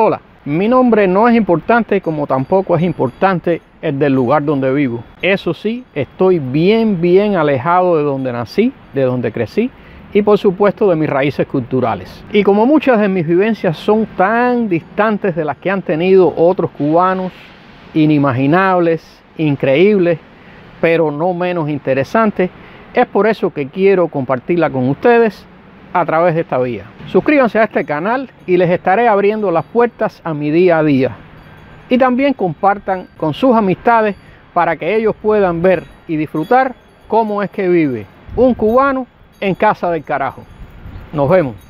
Hola, mi nombre no es importante como tampoco es importante el del lugar donde vivo. Eso sí, estoy bien, bien alejado de donde nací, de donde crecí y por supuesto de mis raíces culturales. Y como muchas de mis vivencias son tan distantes de las que han tenido otros cubanos, inimaginables, increíbles, pero no menos interesantes, es por eso que quiero compartirla con ustedes a través de esta vía. Suscríbanse a este canal y les estaré abriendo las puertas a mi día a día. Y también compartan con sus amistades para que ellos puedan ver y disfrutar cómo es que vive un cubano en casa del carajo. Nos vemos.